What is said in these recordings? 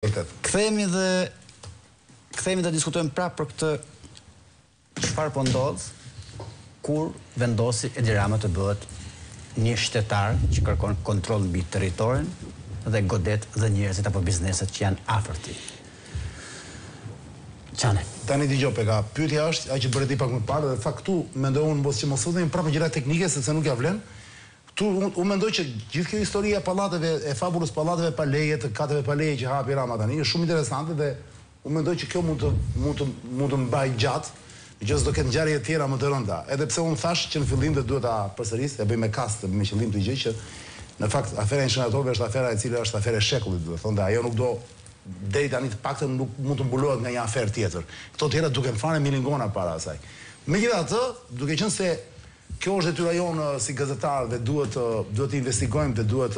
Kthehemi dhe kthehemi të diskutojmë prapë për këtë çfarë po ndodh kur vendosi Edi Rama të bëhet një shtetar që kërkon kontroll mbi territorin dhe godet dhe njerëzit apo bizneset që janë afër tij. Çani. Tani dëgjo Peka, pyetja është ajo që bëre ti pak më parë dhe pra këtu mendoj unë mos që mos futemi prapë në gjëra teknike sepse nuk ia vlen, Këtu unë unë mendoj që gjithë kjo histori e pallateve, e fabulës pallateve pa leje, të kateve pa leje që hapi Rama tani, është shumë interesante dhe unë mendoj që kjo mund të mund të mund të mbajë gjatë, gjithë sa s'do ketë ngjarje të tjera më të rënda. Edhe pse unë thashë që në fillim dhe duhet ta përsëris, e bëj me kast dhe me qëllim këtë gjë që në fakt afera e inceneratorëve është afera e cila është aferë e shekullit, do të thonë, dhe ajo nuk do deri tani të paktën nuk mund të mbulohet nga një aferë tjetër. Këto të tjera duken fare milingona para asaj. Megjithatë, duke qenë se Kjo është detyra jonë si gazetarë dhe duhet të duhet të investigojmë dhe duhet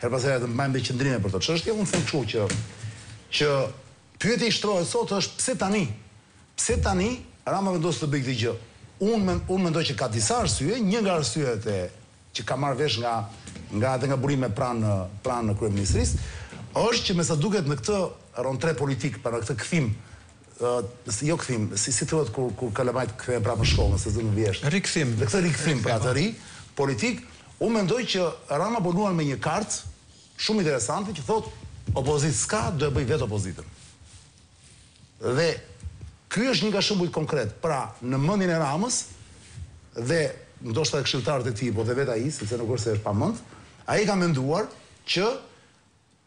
herë pas here të mbajmë dhe qëndrime për këtë çështje. Unë them kështu që që pyetja që shtrohet sot është pse tani? Pse tani Rama vendos të bëjë këtë gjë? Unë unë mendoj që ka disa arsye, një nga arsyet e që kam marrë vesh nga nga edhe nga burime pranë pranë kryeministrisë është që me sa duket në këtë rontre politik pra në këtë kthim jo kthim, si si thuhet kur kur kalamajt kthehen prapë në shkollë në sezon të vjeshtë? Rikthim. Në këtë rikthim pra të ri politik, unë mendoj që Rama po luan me një kartë shumë interesante që thotë opozitë s'ka, do e bëjë vetë opozitën. Dhe ky është një nga shembujt konkretë. Pra, në mendjen e Ramës dhe ndoshta dhe këshilltarët e tij, por dhe vetë ai, sepse nuk është se është pa mend, ai ka menduar që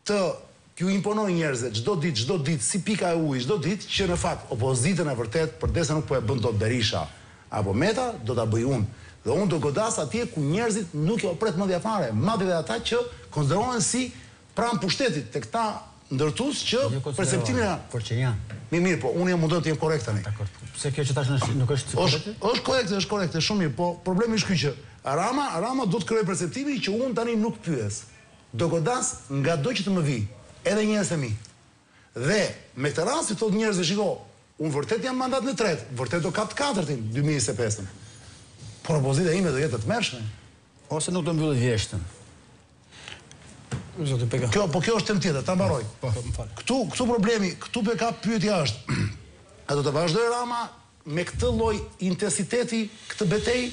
t'ju imponojë njerëzve çdo ditë, çdo ditë si pika e ujit çdo ditë që në fakt opozitën e vërtetë përderisa nuk po e bën dot Berisha apo Meta do ta bëj unë dhe unë do godas atje ku njerëzit nuk ua pret mëndja fare madje edhe ata që konsiderohen si pranë pushtetit te këta ndërtues që perceptimin e kanë. Por që janë. Mirë mirë po unë jam mundohem të jem korrekt tani. Dakor. Pse kjo që thash unë është nuk është e korrekte? Është është korrekte është korrekte shumë mirë po problemi është ky që Rama Rama do të krijojë perceptimin që unë tani nuk pyes. Do godas ngado që të më vijë, edhe njerëzit e mi. Dhe, me këtë rast i thotë njerëzve shiko, unë vërtet jam mandatin e tretë, vërtet do kap të katërtin, dy mijë e njëzet e pesën. Por opozita ime do jetë e tmerrshme. Ose nuk do mbyllë vjeshtën. Zoti Peka. Kjo, po kjo është temë tjetër, ta mbaroj. Po, po, më fal. Këtu, këtu problemi, këtu Peka pyetja është, a do të vazhdojë Rama me këtë lloj intensiteti këtë betejë,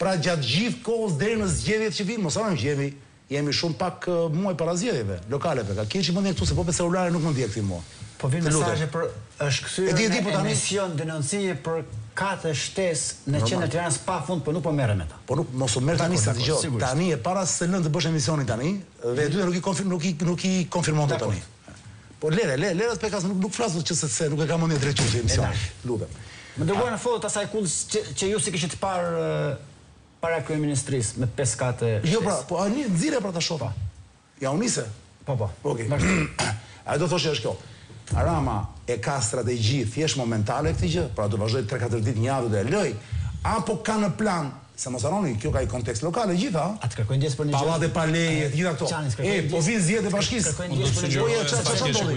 pra gjatë gjithë kohës deri në zgjedhjet që vijnë, mos harrojmë që jemi jemi shumë pak muaj para zgjedhjeve lokale Peka. Kije mendjen këtu se po me celularin nuk më ndjek ti mua. Po vijnë mesazhe për është kthyer në emision denoncimi për kate shtesë në qendër të Tiranës pa fund po nuk po merrem me ta. Po nuk mos u merr tani se dëgjo tani e para se lënë të bësh emisionin tani dhe e dyta nuk i nuk i konfirmon dot tani. Po lëre, lëre, lëre të pekas, nuk, nuk flas që se, se nuk e ka mendje drejtuesi emisionit. Lutem. Më dërgojnë një foto të asaj kullës që, që ju s'e kishit parë para kryeministrisë me pesë kate shtesë. Jo pra, po, hajt nxirre pra ta shoh. Po. Ja ua nisa? Po po. Okej. Okay. Ajo që thosha është kjo. Rama e ka strategji thjesht momentale këtë gjë, pra do vazhdojë 3-4 ditë një javë do e lërë, apo ka në plan Se mos harroni, kjo ka një kontekst lokal e gjitha, a? A të kërkoj ndjesë për një gjë? Pallate pa leje, të gjitha këto. E, po vijnë zgjedhjet e bashkisë. Unë do të sugjeroja, sa të kesh e